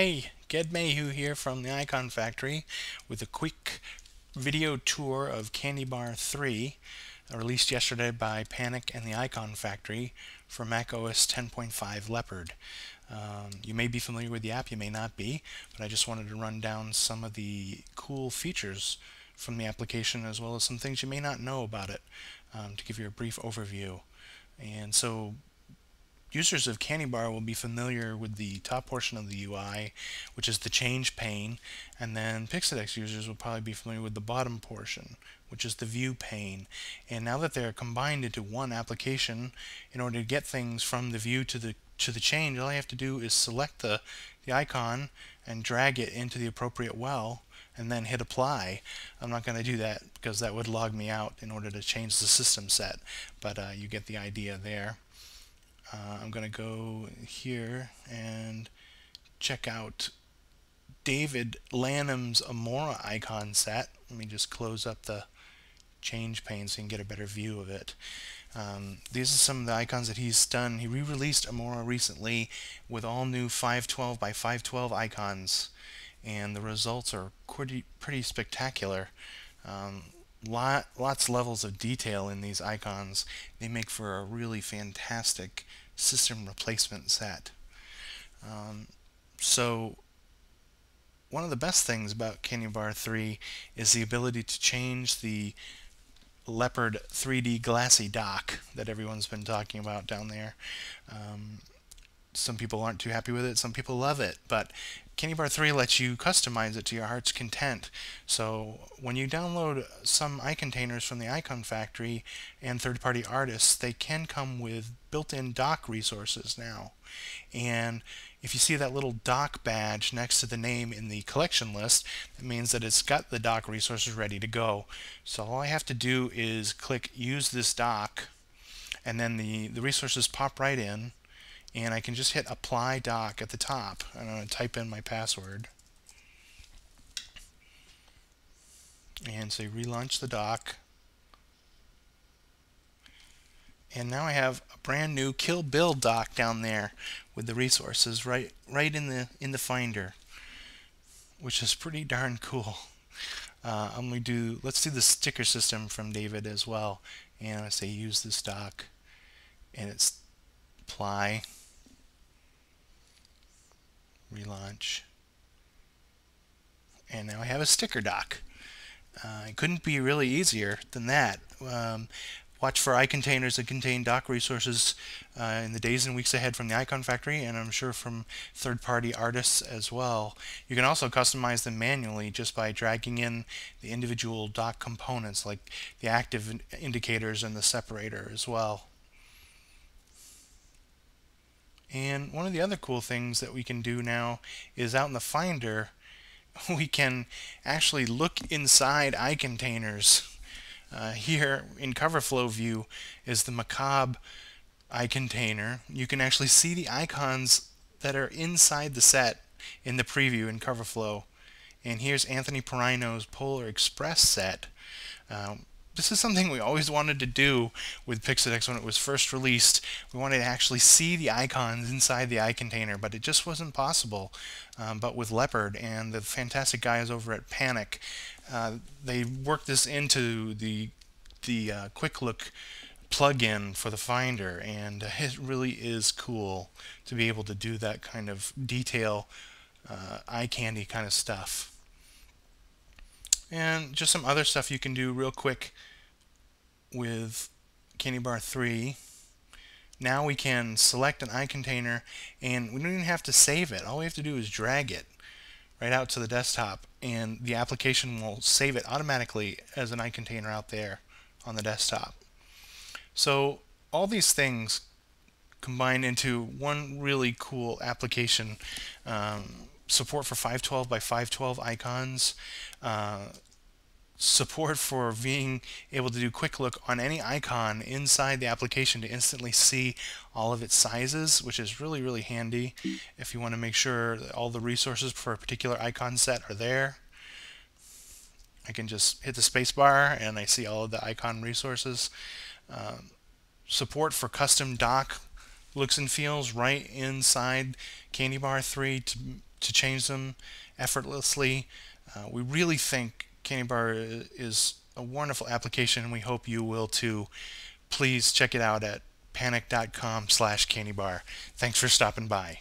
Hey, Ged Maheux here from the Icon Factory with a quick video tour of Candy Bar 3 released yesterday by Panic and the Icon Factory for Mac OS 10.5 Leopard. Um, you may be familiar with the app, you may not be, but I just wanted to run down some of the cool features from the application as well as some things you may not know about it um, to give you a brief overview. And so Users of Candy Bar will be familiar with the top portion of the UI, which is the change pane, and then Pixadex users will probably be familiar with the bottom portion, which is the view pane. And now that they're combined into one application, in order to get things from the view to the to the change, all I have to do is select the, the icon and drag it into the appropriate well and then hit apply. I'm not going to do that because that would log me out in order to change the system set, but uh, you get the idea there. Uh, I'm going to go here and check out David Lanham's Amora icon set. Let me just close up the change pane so you can get a better view of it. Um, these are some of the icons that he's done. He re-released Amora recently with all new 512 by 512 icons and the results are pretty, pretty spectacular. Um, lot, lots of levels of detail in these icons. They make for a really fantastic system replacement set. Um, so one of the best things about Candy Bar 3 is the ability to change the Leopard 3D glassy dock that everyone's been talking about down there. Um, some people aren't too happy with it, some people love it, but Candy Bar 3 lets you customize it to your heart's content. So when you download some iContainers from the Icon Factory and third-party artists, they can come with built-in dock resources now. And if you see that little dock badge next to the name in the collection list, that means that it's got the dock resources ready to go. So all I have to do is click use this dock and then the, the resources pop right in and I can just hit apply dock at the top. I'm going to type in my password. And say relaunch the dock. And now I have a brand new Kill Bill dock down there with the resources right right in the in the finder which is pretty darn cool. Uh, I'm going to do let's do the sticker system from David as well. And I say use this dock. And it's apply relaunch. And now I have a sticker dock. Uh, it couldn't be really easier than that. Um, watch for iContainers that contain dock resources uh, in the days and weeks ahead from the Icon Factory, and I'm sure from third-party artists as well. You can also customize them manually just by dragging in the individual dock components, like the active indicators and the separator as well. And one of the other cool things that we can do now is out in the Finder, we can actually look inside iContainers. Uh, here in CoverFlow view is the Macabre iContainer. You can actually see the icons that are inside the set in the preview in CoverFlow. And here's Anthony Piraino's Polar Express set. Um, this is something we always wanted to do with Pixadex when it was first released. We wanted to actually see the icons inside the iContainer, but it just wasn't possible. Um, but with Leopard and the fantastic guys over at Panic, uh, they worked this into the the uh, Quick Look plugin for the Finder, and it really is cool to be able to do that kind of detail, uh, eye candy kind of stuff and just some other stuff you can do real quick with Candy Bar 3. Now we can select an iContainer and we don't even have to save it. All we have to do is drag it right out to the desktop and the application will save it automatically as an iContainer out there on the desktop. So all these things combine into one really cool application. Um, support for 512 by 512 icons, uh, support for being able to do quick look on any icon inside the application to instantly see all of its sizes, which is really, really handy if you want to make sure that all the resources for a particular icon set are there. I can just hit the spacebar and I see all of the icon resources. Um, support for custom dock looks and feels right inside Candy Bar 3 to to change them effortlessly. Uh, we really think Candy Bar is a wonderful application and we hope you will too. Please check it out at panic.com slash candybar. Thanks for stopping by.